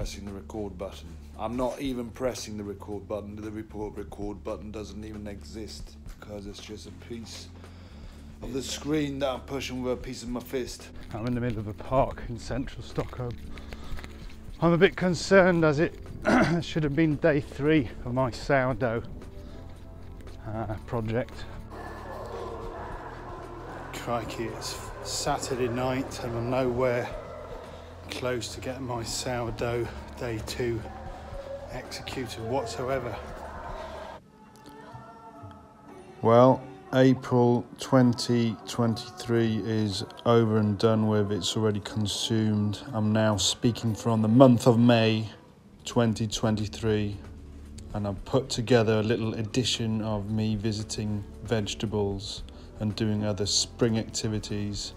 pressing the record button. I'm not even pressing the record button. The report record button doesn't even exist because it's just a piece of the screen that I'm pushing with a piece of my fist. I'm in the middle of a park in central Stockholm. I'm a bit concerned as it should have been day three of my sourdough uh, project. Crikey, it's Saturday night and I'm nowhere close to getting my sourdough day two executed whatsoever. Well, April 2023 is over and done with. It's already consumed. I'm now speaking from the month of May 2023 and I've put together a little edition of me visiting vegetables and doing other spring activities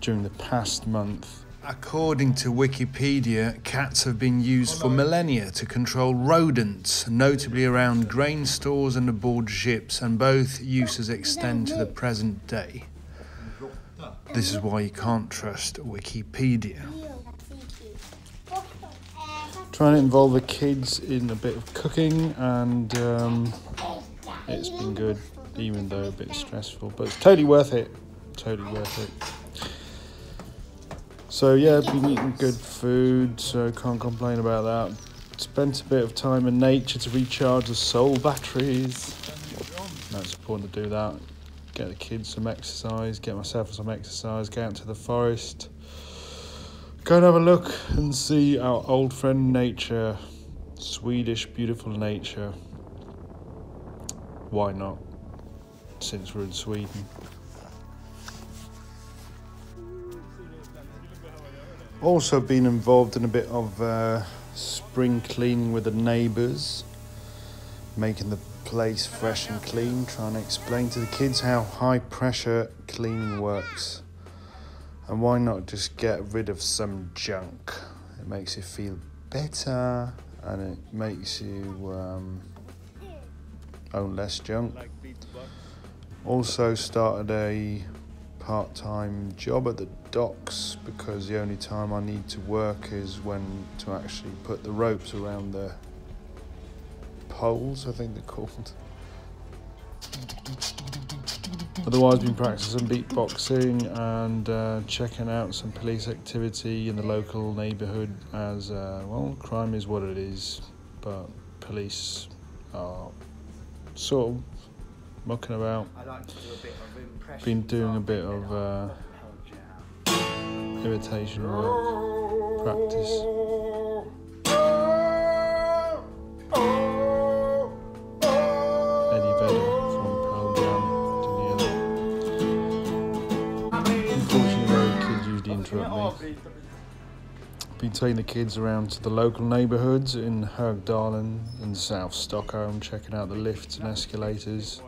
during the past month. According to Wikipedia, cats have been used for millennia to control rodents, notably around grain stores and aboard ships, and both uses extend to the present day. This is why you can't trust Wikipedia. Trying to involve the kids in a bit of cooking, and um, it's been good, even though a bit stressful, but it's totally worth it. Totally worth it. So yeah, been eating good food, so can't complain about that. Spent a bit of time in nature to recharge the soul batteries. That's important to do that. Get the kids some exercise, get myself some exercise, get out to the forest. Go and have a look and see our old friend nature. Swedish beautiful nature. Why not? Since we're in Sweden. Also been involved in a bit of uh, spring cleaning with the neighbours, making the place fresh and clean, trying to explain to the kids how high pressure cleaning works. And why not just get rid of some junk? It makes you feel better and it makes you um, own less junk. Also started a part-time job at the docks because the only time I need to work is when to actually put the ropes around the poles, I think they're called. Otherwise, been practicing beatboxing and uh, checking out some police activity in the local neighbourhood. As uh, well, crime is what it is, but police are sort of mucking about. Been doing a bit of uh, imitation work, practice. Eddie Vedder from Pearl Jam to the. Unfortunately, kids usually interrupt me. Been taking the kids around to the local neighbourhoods in Högdalen in South Stockholm, checking out the lifts and escalators.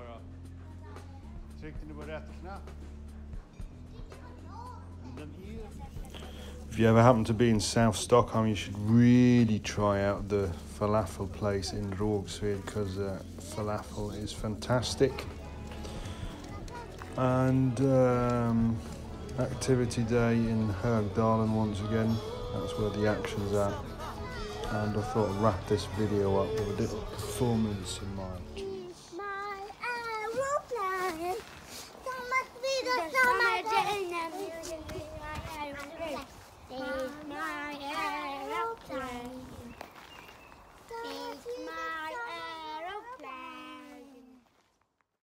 If you ever happen to be in South Stockholm, you should really try out the falafel place in Rågsved because uh, falafel is fantastic. And um, activity day in Högdalen once again. That's where the action's at. And I thought I'd wrap this video up with a little performance in mind.